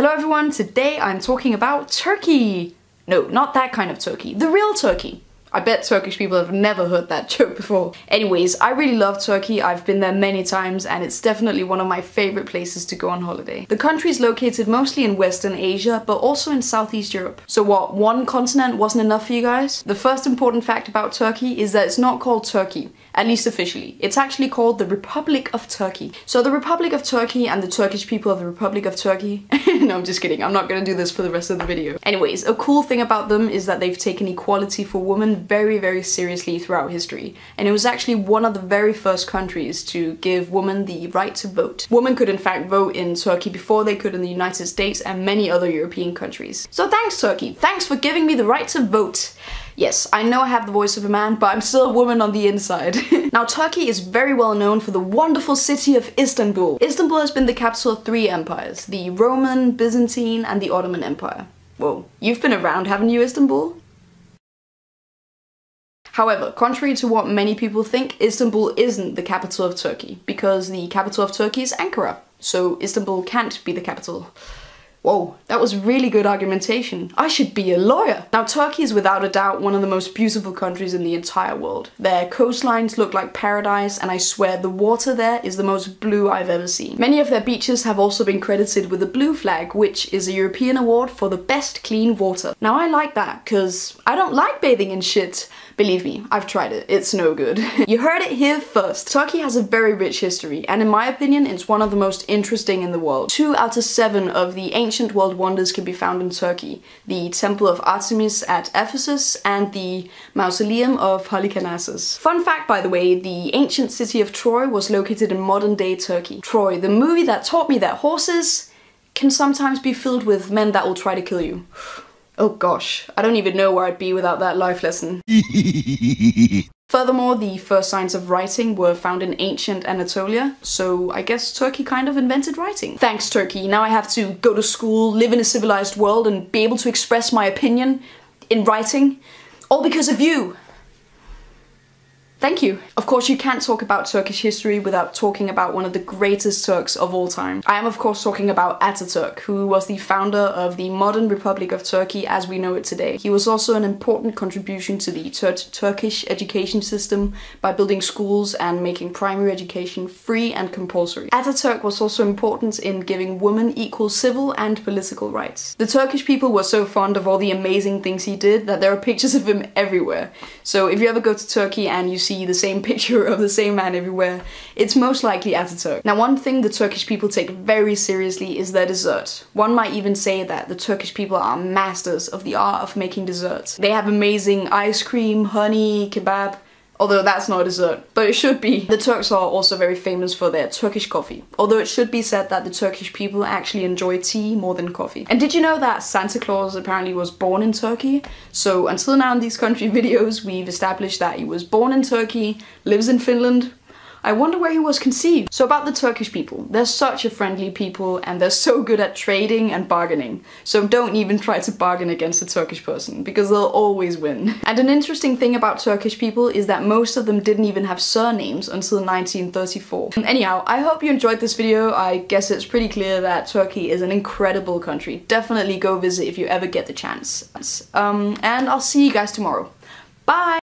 Hello everyone, today I'm talking about Turkey! No, not that kind of Turkey, the real Turkey. I bet Turkish people have never heard that joke before. Anyways, I really love Turkey, I've been there many times and it's definitely one of my favorite places to go on holiday. The country is located mostly in Western Asia, but also in Southeast Europe. So what, one continent wasn't enough for you guys? The first important fact about Turkey is that it's not called Turkey at least officially. It's actually called the Republic of Turkey. So the Republic of Turkey and the Turkish people of the Republic of Turkey. no, I'm just kidding. I'm not gonna do this for the rest of the video. Anyways, a cool thing about them is that they've taken equality for women very, very seriously throughout history. And it was actually one of the very first countries to give women the right to vote. Women could in fact vote in Turkey before they could in the United States and many other European countries. So thanks Turkey. Thanks for giving me the right to vote. Yes, I know I have the voice of a man, but I'm still a woman on the inside. now, Turkey is very well known for the wonderful city of Istanbul. Istanbul has been the capital of three empires, the Roman, Byzantine, and the Ottoman Empire. Whoa, you've been around, haven't you, Istanbul? However, contrary to what many people think, Istanbul isn't the capital of Turkey, because the capital of Turkey is Ankara, so Istanbul can't be the capital. Whoa, that was really good argumentation. I should be a lawyer. Now, Turkey is without a doubt one of the most beautiful countries in the entire world. Their coastlines look like paradise, and I swear the water there is the most blue I've ever seen. Many of their beaches have also been credited with the Blue Flag, which is a European award for the best clean water. Now, I like that, because I don't like bathing in shit. Believe me, I've tried it. It's no good. you heard it here first. Turkey has a very rich history, and in my opinion, it's one of the most interesting in the world. Two out of seven of the ancient ancient world wonders can be found in Turkey. The Temple of Artemis at Ephesus and the Mausoleum of Halicarnassus. Fun fact by the way, the ancient city of Troy was located in modern day Turkey. Troy, the movie that taught me that horses can sometimes be filled with men that will try to kill you. Oh gosh, I don't even know where I'd be without that life lesson. Furthermore, the first signs of writing were found in ancient Anatolia, so I guess Turkey kind of invented writing. Thanks, Turkey. Now I have to go to school, live in a civilized world, and be able to express my opinion in writing. All because of you! Thank you. Of course, you can't talk about Turkish history without talking about one of the greatest Turks of all time. I am of course talking about Ataturk, who was the founder of the modern Republic of Turkey as we know it today. He was also an important contribution to the Tur Turkish education system by building schools and making primary education free and compulsory. Ataturk was also important in giving women equal civil and political rights. The Turkish people were so fond of all the amazing things he did that there are pictures of him everywhere. So if you ever go to Turkey and you see see the same picture of the same man everywhere, it's most likely Ataturk. Now one thing the Turkish people take very seriously is their dessert. One might even say that the Turkish people are masters of the art of making desserts. They have amazing ice cream, honey, kebab, although that's not a dessert, but it should be. The Turks are also very famous for their Turkish coffee, although it should be said that the Turkish people actually enjoy tea more than coffee. And did you know that Santa Claus apparently was born in Turkey? So until now in these country videos, we've established that he was born in Turkey, lives in Finland, I wonder where he was conceived. So about the Turkish people, they're such a friendly people and they're so good at trading and bargaining. So don't even try to bargain against a Turkish person because they'll always win. And an interesting thing about Turkish people is that most of them didn't even have surnames until 1934. Anyhow, I hope you enjoyed this video. I guess it's pretty clear that Turkey is an incredible country. Definitely go visit if you ever get the chance. Um, and I'll see you guys tomorrow. Bye!